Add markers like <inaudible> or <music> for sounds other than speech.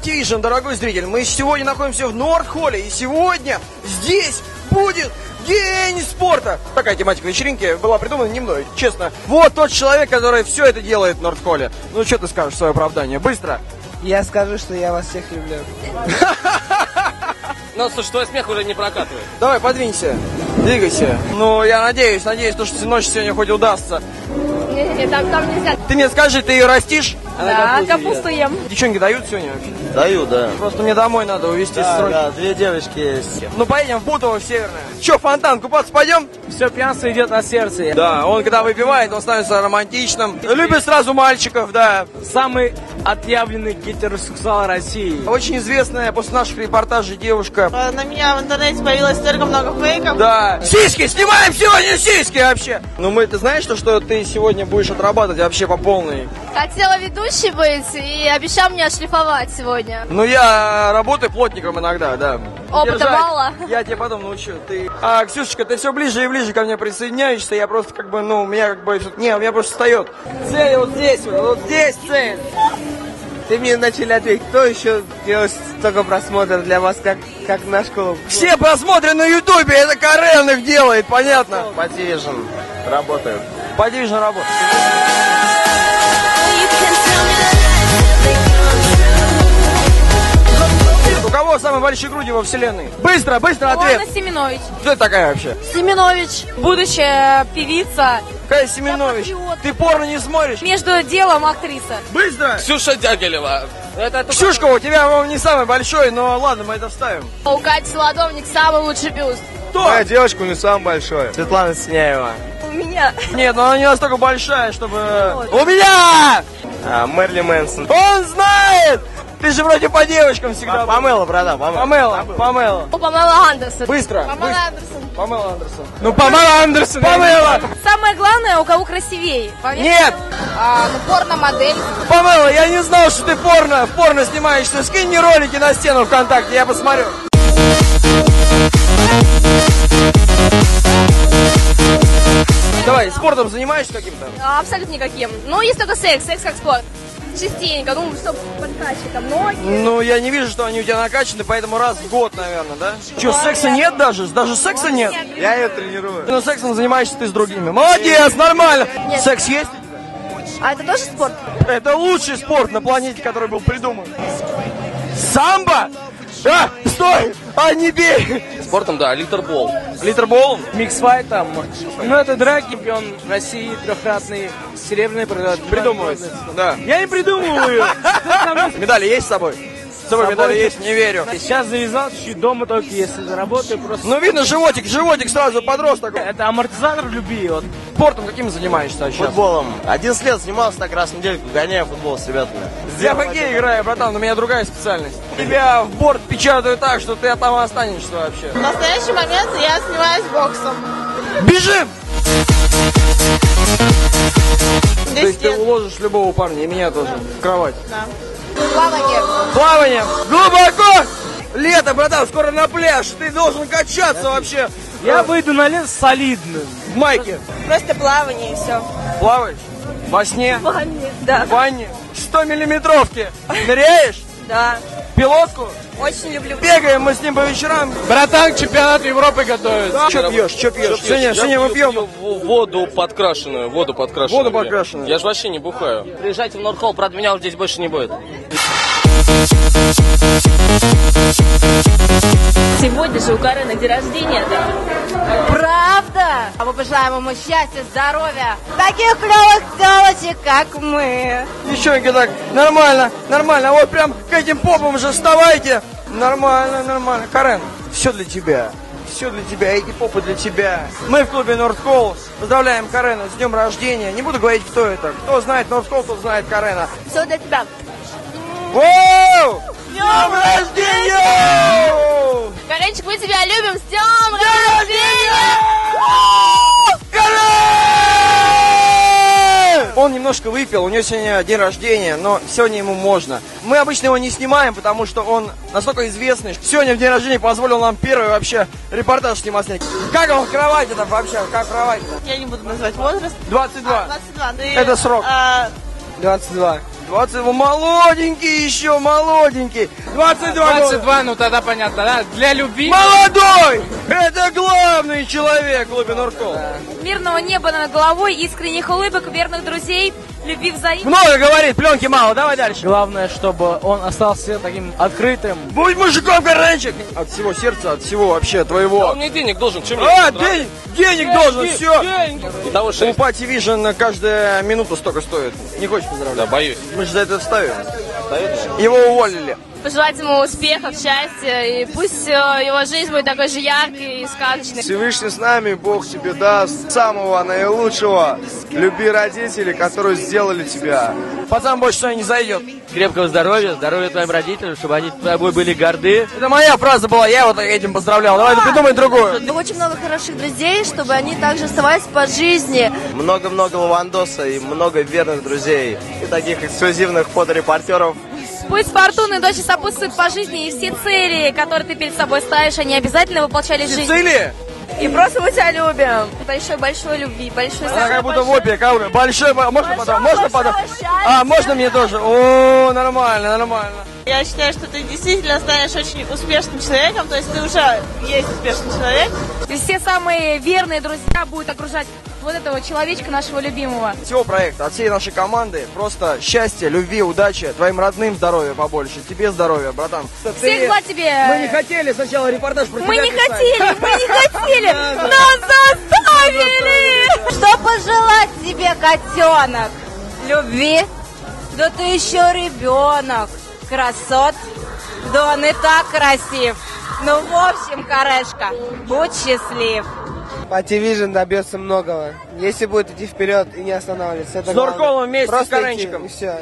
Motivation, дорогой зритель. Мы сегодня находимся в Норд-Холле, и сегодня здесь будет День спорта! Такая тематика вечеринки была придумана не мной, честно. Вот тот человек, который все это делает в Норд-Холле. Ну, что ты скажешь в свое оправдание? Быстро! Я скажу, что я вас всех люблю. <laughs> Ну, слушай, твой смех уже не прокатывает. Давай, подвинься, двигайся. Ну, я надеюсь, надеюсь, то, что ночь сегодня хоть удастся. Не-не, там, там нельзя. Ты мне скажи, ты ее растишь? Да, капусту ем. Девчонки дают сегодня? Даю, да. Просто мне домой надо увезти Да, срочно. да, две девочки есть. Ну, поедем в Бутово, в Северное. Че, фонтан, купаться пойдем? Все пьянство идет на сердце. Да, он когда выпивает, он становится романтичным. Любит сразу мальчиков, да. Самый отъявленный гетеросексуал России. Очень известная после наших репортажей девушка. Э, На меня в интернете появилось столько много фейков. Да. Сиськи, снимаем сегодня сиськи вообще. Ну мы, ты знаешь, что, что ты сегодня будешь отрабатывать вообще по полной? Хотела ведущей быть и обещал мне отшлифовать сегодня. Ну я работаю плотником иногда, да. Опыта Держать. мало? Я тебя потом научу. Ты... А, Ксюшечка, ты все ближе и ближе ко мне присоединяешься. Я просто как бы, ну, у меня как бы... Не, у меня просто встает. Цель вот здесь, вот, вот здесь цель. Ты мне начали ответить, кто еще делает столько просмотров для вас, как, как наш клуб? Все просмотры на Ютубе, это Карен их делает, понятно? Motivation. Работаю. По Division. Кого самые большие груди во вселенной? Быстро, быстро ответ. Анна Семенович. Кто это такая вообще? Семенович, будущая певица, Какая Семенович? Ты порно не смотришь? между делом актриса. Быстро! Ксюша Дягилева. Это Ксюшка, у тебя, по не самый большой, но ладно, мы это вставим. У Кати Солодовник самый лучший бюст. Кто? Моя девочка не самая большая. Светлана Синяева. У меня. Нет, ну она не настолько большая, чтобы... У меня! А, Мэрли Мэнсон. Он знает! Ты же вроде по девочкам всегда. был. Помыла, брата, помыла. Памела, Памела. У Памела Андерсон. Быстро. Памела быстро. Андерсон. Памела Андерсон. Ну, Памела Андерсон. Памела! Самое главное, у кого красивее. Поверь. Нет! А, ну, порно-модель. Памела, я не знал, что ты порно, порно снимаешься. Скинь мне ролики на стену ВКонтакте, я посмотрю. Давай, спортом занимаешься каким-то? Абсолютно никаким. Ну, есть только секс, секс как спорт. Частенько, ну, чтобы подкачивать там ноги. Ну, я не вижу, что они у тебя накачаны, поэтому раз в год, наверное, да? Че, секса нет даже? Даже секса нет? Я ее тренирую. Ну, сексом занимаешься ты с другими. Молодец, нормально. Секс есть? А это тоже спорт? Это лучший спорт на планете, который был придуман. Самбо? А, стой! А, не бей! Спортом, да, литербол. Литерболом? Миксфайт там. Ну, это драки, чемпион России, трехкратный, серебряный придет. Придумывает. Да. Я не придумываю. <laughs> Медали есть с собой? Собой медали есть? Не верю. Сейчас завязал, чуть дома только если заработаю, просто... Ну, видно, животик, животик сразу подрос такой. Это амортизатор любви, вот. Спортом каким занимаешься сейчас? Футболом. 11 лет занимался так раз в недельку, гоняю футбол с ребятами. Я в хоккей играю, братан, у меня другая специальность. Тебя в борт печатают так, что ты там останешься вообще. В настоящий момент я занимаюсь боксом. Бежим! То 10 есть ты уложишь любого парня, и меня тоже, в кровать. Да. Плавание. Плавание! Глубоко! Лето, братан, скоро на пляж. Ты должен качаться вообще. Я выйду на лес солидным. В майке. Просто плавание и все. Плаваешь? Во сне? Да. В ванне? 100 миллиметровки. Ныряешь? Да. Пилотку? Очень люблю. Бегаем мы с ним по вечерам. Братан, к чемпионату Европы готовит. Что пьешь? Что пьешь? Сегодня, сегодня мы пьем. в- воду подкрашенную, воду подкрашенную. Воду подкрашенную. Я же вообще не бухаю. Приезжайте в Нордхолл, правда, меня здесь больше не будет. Сегодня же у Карена день рождения, да? Правда? А мы пожелаем ему счастья, здоровья, таких клевых девочек, как мы. Девчонки так, нормально, нормально. Вот прям к этим попам же вставайте. Нормально, нормально. Карен, все для тебя. Все для тебя, эти попы для тебя. Мы в клубе Нордкол поздравляем Карена с днем рождения. Не буду говорить, кто это. Кто знает Нордкол, тот знает Карена. Все для тебя. Воу! С днем рождения! Каренчик, мы тебя любим. С днем рождения! Он немножко выпил, у него сегодня день рождения, но сегодня ему можно. Мы обычно его не снимаем, потому что он настолько известный. что Сегодня в день рождения позволил нам первый вообще репортаж с ним снять. Как он в кровати там вообще? Как в кровати? Я не буду называть возраст. 22. А, 22. да и, Это срок. а, 22. 20, вы молоденький еще, молоденький. 22 года. 22, ну тогда понятно, да? Для любви. Молодой! Это главный человек в клубе Норкол. Мирного неба над головой, искренних улыбок, верных друзей, любви взаимной. Много говорит, пленки мало, давай дальше. Главное, чтобы он остался таким открытым. Будь мужиком, Каренчик! От всего сердца, от всего вообще твоего. Он мне денег должен, чем А, денег, денег должен, все. Того У шесть. Party Vision каждая минута столько стоит. Не хочешь Да, поздравлять? боюсь. Мы же за это ставим. Его уволили. Пожелать ему успехов, счастья, и пусть э, его жизнь будет такой же яркой и сказочной. Всевышний с нами, Бог тебе даст самого наилучшего. Люби родителей, которые сделали тебя. Пацан больше сюда не зайдет. Крепкого здоровья, здоровья твоим родителям, чтобы они тобой были горды. Это моя фраза была, я его этим поздравлял. Давай ты придумай другую. Очень много хороших друзей, чтобы они также оставались по жизни. Много-много лавандоса и много верных друзей. И таких эксклюзивных фоторепортеров. Пусть фортуна и дочь сопутствуют по жизни, и все цели, которые ты перед собой ставишь, они обязательно воплощались в жизнь. Цели? И просто мы тебя любим. Большой-большой любви, большой Она как будто в опе, как. Большой, бо- можно потом, можно потом. А, можно мне тоже? О, нормально, нормально. Я считаю, что ты действительно станешь очень успешным человеком, то есть ты уже есть успешный человек. И все самые верные друзья будут окружать вот этого человечка нашего любимого. Всего проекта, от всей нашей команды, просто счастья, любви, удачи, твоим родным здоровья побольше, тебе здоровья, братан. Всех благ тебе! Мы не хотели сначала репортаж про Мы тебя не писать. хотели, мы не хотели! Нас заставили! Что пожелать тебе, котенок? Любви? Да ты еще ребенок. Красот? Да он и так красив. Ну, в общем, корешка, будь счастлив. Party Vision добьется многого. Если будет идти вперед и не останавливаться. Это С главное. вместе, с Просто идти, Каренчиком. и все.